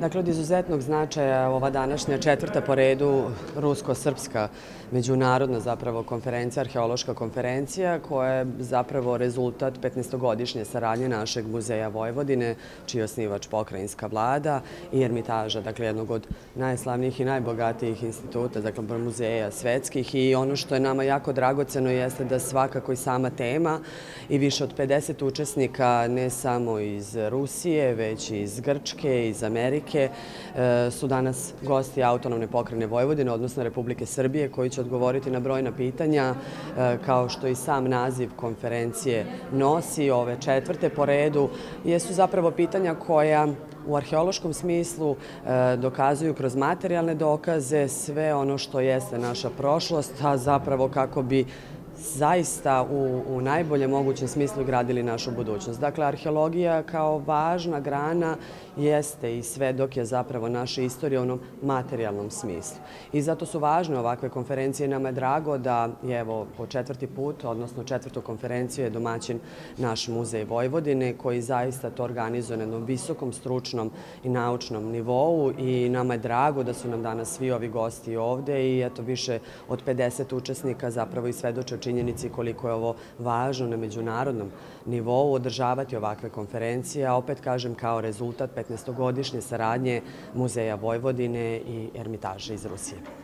Dakle, od izuzetnog značaja ova današnja četvrta po redu rusko-srpska međunarodna zapravo konferencija, arheološka konferencija, koja je zapravo rezultat 15-godišnje saradnje našeg muzeja Vojvodine, čiji je osnivač pokrajinska vlada i ermitaža, dakle, jednog od najslavnijih i najbogatijih instituta, dakle, muzeja svetskih. I ono što je nama jako dragoceno jeste da svakako i sama tema i više od 50 učesnika, ne samo iz Rusije, već i iz Grčke, iz Amerike, Republike e, su danas gosti autonomne pokrajine Vojvodine, odnosno Republike Srbije, koji će odgovoriti na brojna pitanja, e, kao što i sam naziv konferencije nosi, ove četvrte po redu, jesu zapravo pitanja koja u arheološkom smislu e, dokazuju kroz materijalne dokaze sve ono što jeste naša prošlost, a zapravo kako bi zaista u najboljem mogućem smislu gradili našu budućnost. Dakle, arheologija kao važna grana jeste i sve dok je zapravo naša istorija u onom materijalnom smislu. I zato su važne ovakve konferencije. Nama je drago da je evo po četvrti put, odnosno četvrtu konferenciju je domaćin naš muzej Vojvodine koji zaista to organizuje na jednom visokom stručnom i naučnom nivou i nama je drago da su nam danas svi ovi gosti ovde i eto više od 50 učesnika zapravo i svedoče činjenici koliko je ovo važno na međunarodnom nivou održavati ovakve konferencije, a opet kažem kao rezultat 15-godišnje saradnje Muzeja Vojvodine i Ermitaža iz Rusije.